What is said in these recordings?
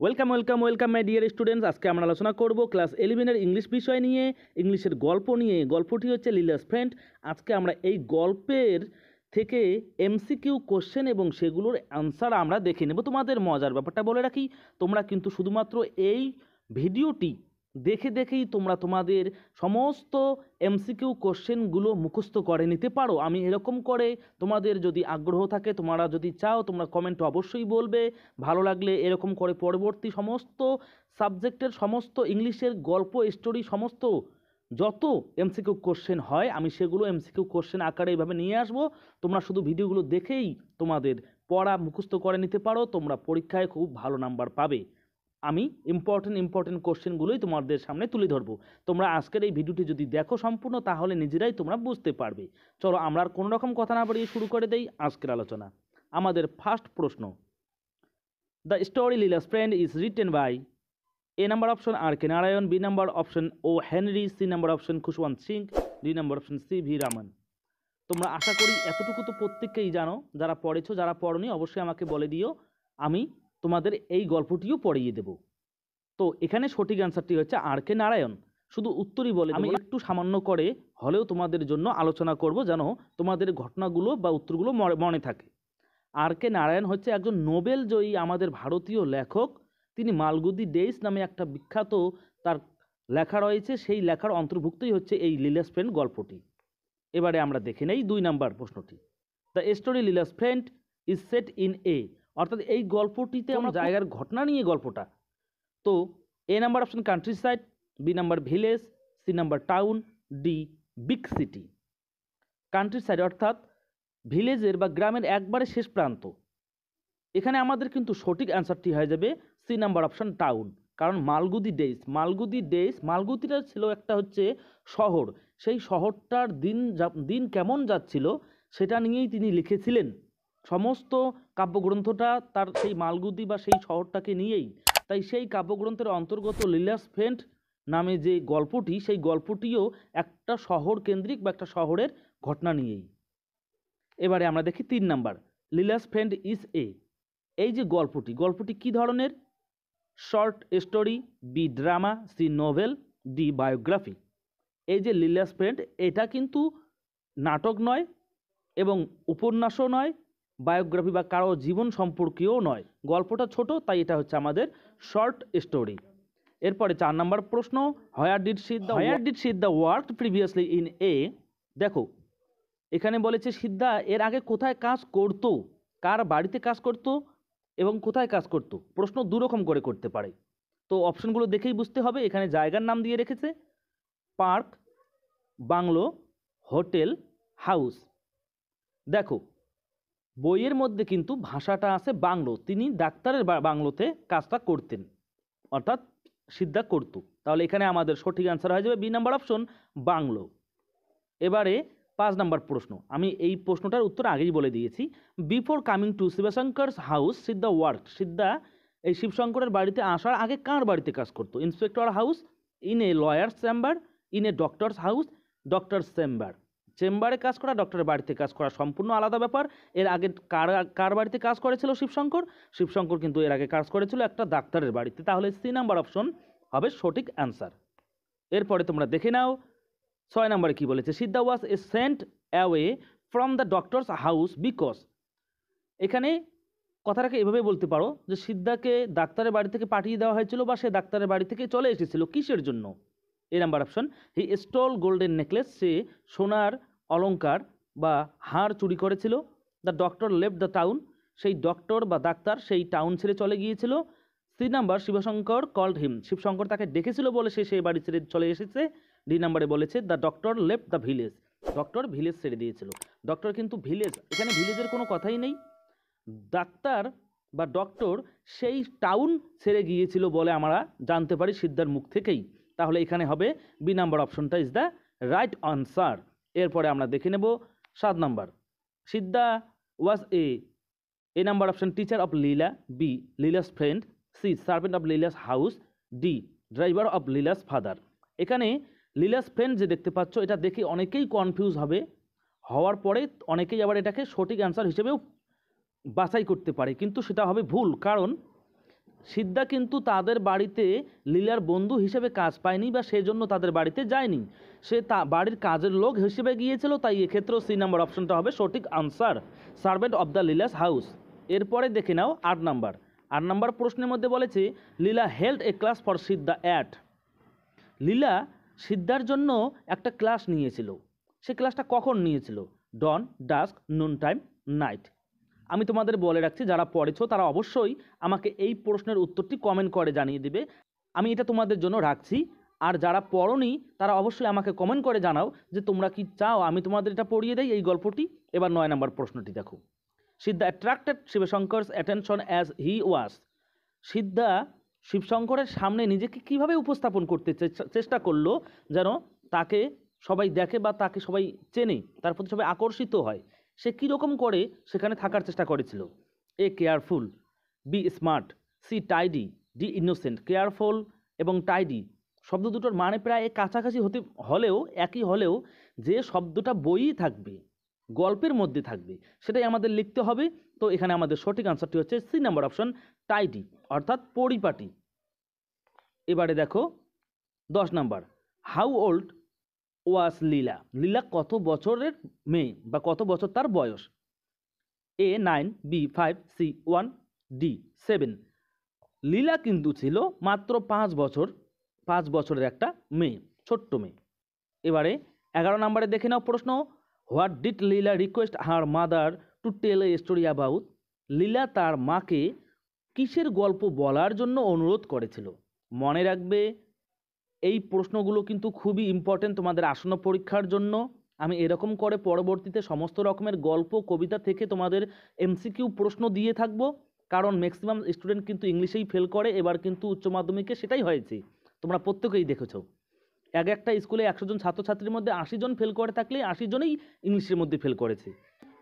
Welcome welcome welcome my dear students আজকে আমরা আলোচনা করব ক্লাস ইলেভেনের ইংলিশ বিষয় নিয়ে ইংলিশের গল্প নিয়ে। গল্পটি হচ্ছে লিলাস ফ্রেন্ড আজকে আমরা এই গল্পের থেকে এমসিকিউ কোশ্চেন এবং সেগুলোর অ্যান্সার আমরা দেখে নেব। তোমাদের মজার ব্যাপারটা বলে রাখি। তোমরা কিন্তু শুধুমাত্র এই ভিডিওটি দেখে দেখেই তোমরা তোমাদের সমস্ত এমসিকিউ কোশ্চেনগুলো মুখস্থ করে নিতে পারো। আমি এরকম করে তোমাদের যদি আগ্রহ থাকে, তোমরা যদি চাও, তোমরা কমেন্ট অবশ্যই বলবে। ভালো লাগলে এরকম করে পরবর্তী সমস্ত সাবজেক্টের সমস্ত ইংলিশের গল্প স্টোরি সমস্ত যত এমসিকিউ কোশ্চেন হয়, আমি সেগুলো এমসিকিউ কোশ্চেন আকারে এইভাবে নিয়ে আসব। তোমরা শুধু ভিডিওগুলো দেখেই তোমাদের পড়া মুখস্থ করে নিতে পারো। তোমরা পরীক্ষায় খুব ভালো নাম্বার পাবে। আমি ইম্পর্টেন্ট ইম্পর্টেন্ট কোশ্চেনগুলোই তোমাদের সামনে তুলে ধরবো। তোমরা আজকের এই ভিডিওটি যদি দেখো সম্পূর্ণ, তাহলে নিজেরাই তোমরা বুঝতে পারবে। চলো আমরা আর কোনো রকম কথা না বাড়িয়ে শুরু করে দেই আজকের আলোচনা। আমাদের ফার্স্ট প্রশ্ন। The story Lila's friend is written by A number option R K Narayan B number option O Henry C number option Khushwant Singh D number option C V Raman তোমরা আশা করি এতটুকু তো প্রত্যেককেই জানো, যারা পড়েছো, যারা পড়নি, অবশ্যই আমাকে বলে দিও। আমি তোমাদের এই গল্পটিও পড়িয়ে দেব। তো এখানে সঠিক অ্যান্সারটি হচ্ছে আর কে নারায়ণ। শুধু উত্তরই বলে আমি একটু সামান্য করে হলেও তোমাদের জন্য আলোচনা করব যেন তোমাদের ঘটনাগুলো বা উত্তরগুলো মনে- থাকে। আর কে নারায়ণ হচ্ছে একজন নোবেল জয়ী আমাদের ভারতীয় লেখক। তিনি মালগুদি ডেইস নামে একটা বিখ্যাত তার লেখা রয়েছে। সেই লেখার অন্তর্ভুক্তই হচ্ছে এই লিলাস ফ্রেন্ড গল্পটি। এবারে আমরা দেখে নেই দুই নাম্বার প্রশ্নটি। The story Lila's friend is set in A অর্থাৎ এই গল্পটিতে আমরা জায়গার ঘটনা নিয়ে গল্পটা। তো A number option countryside B number village C number town D big city countryside অর্থাৎ ভিলেজের বা গ্রামের একবারে শেষ প্রান্ত। এখানে আমাদের কিন্তু সঠিক অ্যান্সারটি হয়ে যাবে সি নাম্বার অপশন টাউন কারণ মালগুদি ডেইস মালগুদি ডেইস মালগুদিটা ছিল একটা হচ্ছে শহর। সেই শহরটার দিন যা- দিন কেমন যাচ্ছিল সেটা নিয়েই তিনি লিখেছিলেন। সমস্ত কাব্যগ্রন্থটা তার সেই মালগুদি বা সেই শহরটাকে নিয়েই, তাই সেই কাব্যগ্রন্থের অন্তর্গত লিলাস ফেন্ট নামে যে গল্পটি, সেই গল্পটিও একটা শহর কেন্দ্রিক বা একটা শহরের ঘটনা নিয়েই। এবারে আমরা দেখি তিন number, Lila's friend is A. এই যে গল্পটি গল্পটি কি ধরনের? Short story, B drama, C novel, D biography. এই যে লিলাস ফ্রেন্ড এটা কিন্তু নাটক নয় এবং উপন্যাসও নয় বায়োগ্রাফি বা কারও জীবন সম্পর্কীয় নয়। গল্পটা ছোট তাই এটা হচ্ছে আমাদের শর্ট স্টোরি এরপরে চার নম্বর প্রশ্ন where did Sidda the where did Sidda the work previously in A দেখো এখানে বলেছে সিদ্ধা এর আগে কোথায় কাজ করতো? কার বাড়িতে কাজ করতো? এবং কোথায় কাজ করতো? প্রশ্ন দুরকম করে করতে পারে। তো অপশনগুলো দেখেই বুঝতে হবে এখানে জায়গার নাম দিয়ে রেখেছে। Park bungalow hotel house. দেখো বইয়ের মধ্যে কিন্তু ভাষাটা আছে বাংলো। তিনি ডাক্তারের বাংলোতে কাজটা করতেন, অর্থাৎ সিদ্ধা করত। তাহলে এখানে আমাদের সঠিক অ্যান্সার হয়ে যাবে বি নাম্বার অপশন বাংলো। এবারে পাঁচ নাম্বার প্রশ্ন। আমি এই প্রশ্নটার উত্তর আগেই বলে দিয়েছি। Before coming to Sivasankar's house, Sidda work. Sidda এই শিবশঙ্করের বাড়িতে আসার আগে কার বাড়িতে কাজ করতো? Inspector house, in a lawyer's chamber, in a doctor's house, doctor's chamber. চেম্বারে কাজ করা, ডক্টরের বাড়িতে কাজ করা সম্পূর্ণ আলাদা ব্যাপার। এর আগে কার কার বাড়িতে কাজ করেছিল শিবশঙ্কর? শিবশঙ্কর কিন্তু এর আগে কাজ করেছিল একটা ডাক্তারের বাড়িতে। তাহলে সি নাম্বার অপশন হবে সঠিক অ্যান্সার। এরপরে তোমরা দেখে নাও, ছয় নম্বরে কি বলেছে? Sidda was a sent away from the doctor's house because. এখানে কথাটাকে এভাবে বলতে পারো যে সিদ্ধাকে ডাক্তারের বাড়ি থেকে পাঠিয়ে দেওয়া হয়েছিল বা সে ডাক্তারের বাড়ি থেকে চলে এসেছিল। কিসের জন্য? এই number option he stole golden necklace সে সোনার অলঙ্কার বা হার চুরি করেছিল। The doctor left the town সেই ডক্টর বা ডাক্তার সেই টাউন ছেড়ে চলে গিয়েছিল। C number Sivasankar called him Sivasankar তাকে ডেকেছিল বলে সে সেই বাড়ি ছেড়ে চলে এসেছে। ডি নাম্বারে বলেছে the doctor left the village doctor village ছেড়ে দিয়েছিল। ডক্টর কিন্তু ভিলেজ এখানে ভিলেজের কোনো কথাই নেই। ডাক্তার বা ডক্টর সেই টাউন ছেড়ে গিয়েছিল বলে আমরা জানতে পারি সিদ্ধার মুখ থেকেই। তাহলে এখানে হবে বি নাম্বার অপশনটা ইজ দ্য রাইট আনসার এরপরে আমরা দেখে নেব সাত number. Sidda was a A number option teacher of Leela B Leela's friend C servant of Leela's house D driver of Leela's father এখানে লীলাস ফ্রেন্ড যে দেখতে পাচ্ছ, এটা দেখে অনেকেই কনফিউজ হবে। হওয়ার পরে অনেকেই আবার এটাকে সঠিক অ্যান্সার হিসেবেও বাছাই করতে পারে, কিন্তু সেটা হবে ভুল। কারণ সিদ্ধা কিন্তু তাদের বাড়িতে লীলার বন্ধু হিসেবে কাজ পায়নি বা সেজন্য তাদের বাড়িতে যায়নি। সে তা বাড়ির কাজের লোক হিসেবে গিয়েছিল, তাই এক্ষেত্রেও সি নাম্বার অপশনটা হবে সঠিক answer, servant of the Leela's house. এরপরে দেখে নাও আট নাম্বার। আট নাম্বার প্রশ্নের মধ্যে বলেছে, Leela held a class for Siddha at. Leela সিদ্ধার জন্য একটা ক্লাস নিয়েছিল। সে ক্লাসটা কখন নিয়েছিল? Dawn, dusk, noon time, night. আমি তোমাদের বলে রাখছি, যারা পড়েছো তারা অবশ্যই আমাকে এই প্রশ্নের উত্তরটি কমেন্ট করে জানিয়ে দিবে। আমি এটা তোমাদের জন্য রাখছি। আর যারা পড়নি, তারা অবশ্যই আমাকে কমেন্ট করে জানাও যে তোমরা কি চাও আমি তোমাদের এটা পড়িয়ে দেই এই গল্পটি। এবার নয় নম্বর প্রশ্নটি দেখো। Siddha attracted Shivshankar's attention as he was Siddha শিবশঙ্করের সামনে নিজেকে কীভাবে উপস্থাপন করতে চেষ্টা করল যেন তাকে সবাই দেখে বা তাকে সবাই চেনে, তার প্রতি সবাই আকর্ষিত হয়। সে কীরকম করে সেখানে থাকার চেষ্টা করেছিল? A careful, B smart, C tidy, D innocent. Careful এবং টাইডি শব্দ দুটোর মানে প্রায় কাছাকাছি হতে, হলেও, একই হলেও যে শব্দটা বইই থাকবে, গল্পের মধ্যে থাকবে, সেটাই আমাদের লিখতে হবে। তো এখানে আমাদের সঠিক আনসারটি হচ্ছে সি নাম্বার অপশন টাইডি, অর্থাৎ পরিপাটি। এবারে দেখো, দশ number how old was Leela. Leela কত বছরের মেয়ে বা কত বছর তার বয়স? A nine, B five, C one, D seven. Leela কিন্তু ছিল মাত্র পাঁচ বছর, পাঁচ বছরের একটা মেয়ে, ছোট্ট মেয়ে। এবারে এগারো নম্বরে দেখে নাও প্রশ্ন। What did Leela request her mother to tell a story about? Leela তার মাকে কিসের গল্প বলার জন্য অনুরোধ করেছিল? মনে রাখবে এই প্রশ্নগুলো কিন্তু খুবই ইম্পর্টেন্ট তোমাদের আসন্ন পরীক্ষার জন্য। আমি এরকম করে পরবর্তীতে সমস্ত রকমের গল্প, কবিতা থেকে তোমাদের এমসিকিউ প্রশ্ন দিয়ে থাকব। কারণ ম্যাক্সিমাম স্টুডেন্ট কিন্তু ইংলিশেই ফেল করে, এবার কিন্তু উচ্চ মাধ্যমিকে সেটাই হয়েছে। তোমরা প্রত্যেকেই দেখেছ। এক একটা স্কুলে একশো জন ছাত্রছাত্রীর মধ্যে আশি জন ফেল করে থাকলে আশি জনই ইংলিশের মধ্যে ফেল করেছে।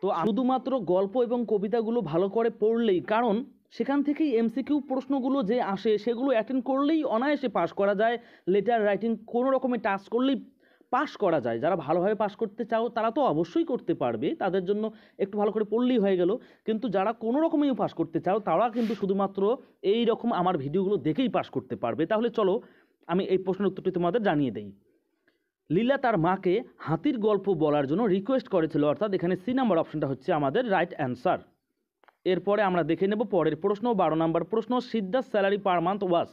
তো শুধুমাত্র গল্প এবং কবিতাগুলো ভালো করে পড়লেই কারণ সেখান থেকেই এমসিকিউ প্রশ্নগুলো যে আসে সেগুলো অ্যাটেন্ড করলেই অনায়াসে পাস করা যায়। লেটার রাইটিং কোনো রকমের টাস্ক করলেই পাস করা যায়। যারা ভালোভাবে পাস করতে চাও, তারা তো অবশ্যই করতে পারবে। তাদের জন্য একটু ভালো করে পড়লেই হয়ে গেল। কিন্তু যারা কোনো রকমেই পাস করতে চাও, তারা কিন্তু শুধুমাত্র এই রকম আমার ভিডিওগুলো দেখেই পাস করতে পারবে। তাহলে চলো, আমি এই প্রশ্নের উত্তরটি তোমাদের জানিয়ে দিই। লীলা তার মাকে হাতির গল্প বলার জন্য রিকোয়েস্ট করেছিল। অর্থাৎ এখানে সি নাম্বার অপশনটা হচ্ছে আমাদের রাইট অ্যান্সার এরপরে আমরা দেখে নেব পরের প্রশ্ন, বারো নম্বর প্রশ্ন, সিদ্ধার স্যালারি পার মান্থ ওয়াস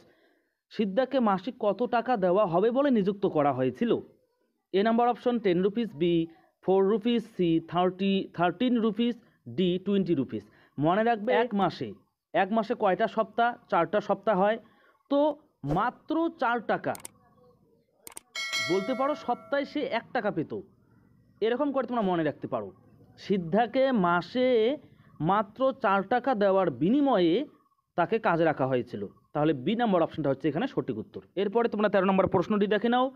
সিদ্ধাকে মাসিক কত টাকা দেওয়া হবে বলে নিযুক্ত করা হয়েছিল? A number option ten rupees B four rupees C thirty thirteen rupees D twenty rupees মনে রাখবে এক মাসে এক মাসে কয়টা সপ্তাহ? চারটা সপ্তাহ হয়। তো মাত্র চার টাকা। বলতে পারো সপ্তাহে সে এক টাকা পেত। এরকম করে তোমরা মনে রাখতে পারো। সিদ্ধাকে মাসে মাত্র চার টাকা দেওয়ার বিনিময়ে তাকে কাজে রাখা হয়েছিল। তাহলে বি নাম্বার অপশনটা হচ্ছে এখানে সঠিক উত্তর। এরপরে তোমরা তেরো নম্বর প্রশ্নটি দেখে নাও।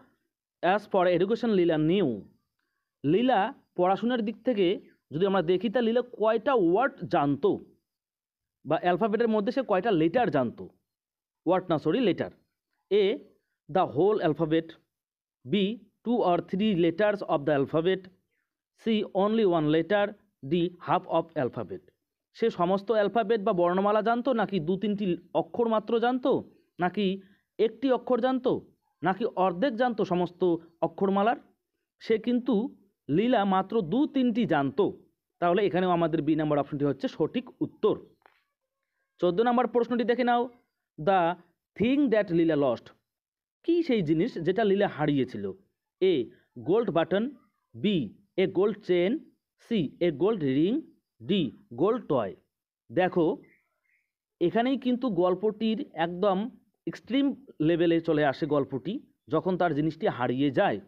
As for education Leela knew Leela পড়াশোনার দিক থেকে যদি আমরা দেখি, তা লীলা কয়টা ওয়ার্ড জানতো? বা অ্যালফাবেটের মধ্যে সে কয়টা লেটার জানতো? ওয়ার্ড না sorry letter A the whole alphabet B two or three letters of the alphabet C only one letter D half of alphabet সে সমস্ত অ্যালফাবেট বা বর্ণমালা জানতো? নাকি দু তিনটি অক্ষর মাত্র জানতো? নাকি একটি অক্ষর জানতো? নাকি অর্ধেক জানতো সমস্ত অক্ষরমালার? সে কিন্তু লীলা মাত্র দু তিনটি জানতো। তাহলে এখানেও আমাদের বি নাম্বার অপশনটি হচ্ছে সঠিক উত্তর। চোদ্দ নম্বর প্রশ্নটি দেখে নাও। The thing that Leela lost. কী সেই জিনিস যেটা লীলা হারিয়েছিল? A gold button, B, A gold chain C, A gold ring D gold toy. দেখো এখানেই কিন্তু গল্পটির একদম এক্সট্রিম লেভেলে চলে আসে গল্পটি যখন তার জিনিসটি হারিয়ে যায়।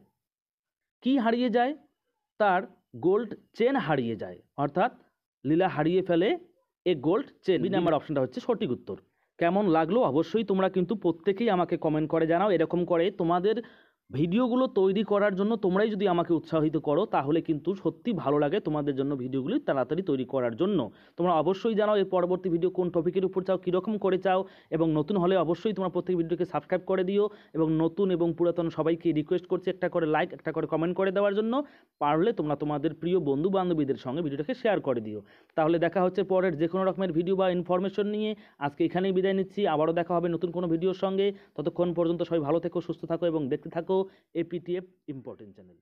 কি হারিয়ে যায়? তার গোল্ড চেন হারিয়ে যায়। অর্থাৎ লীলা হারিয়ে ফেলে A gold chain B number অপশনটা হচ্ছে সঠিক উত্তর। কেমন লাগল? অবশ্যই তোমরা কিন্তু প্রত্যেকেই আমাকে কমেন্ট করে জানাও। এরকম করে তোমাদের ভিডিওগুলো তৈরি করার জন্য তোমরাই যদি আমাকে উৎসাহিত করো, তাহলে কিন্তু সত্যি ভালো লাগে তোমাদের জন্য ভিডিওগুলি তাড়াতাড়ি তৈরি করার জন্য। তোমরা অবশ্যই জানাও এর পরবর্তী ভিডিও কোন টপিকের উপর চাও, কীরকম করে চাও, এবং নতুন হলে অবশ্যই তোমরা প্রত্যেক ভিডিওকে সাবস্ক্রাইব করে দিও, এবং নতুন এবং পুরাতন সবাইকে রিকোয়েস্ট করছি একটা করে লাইক একটা করে কমেন্ট করে দেওয়ার জন্য। পারলে তোমরা তোমাদের প্রিয় বন্ধু বান্ধবীদের সঙ্গে ভিডিওটাকে শেয়ার করে দিও। তাহলে দেখা হচ্ছে পরের যে কোনো রকমের ভিডিও বা ইনফরমেশন নিয়ে। আজকে এখানেই বিদায় নিচ্ছি, আবারও দেখা হবে নতুন কোনো ভিডিওর সঙ্গে। ততক্ষণ পর্যন্ত সবাই ভালো থেকো, সুস্থ থাকো, এবং দেখতে থাকো। এপিটিএফ ইম্পর্টেন্ট চ্যানেল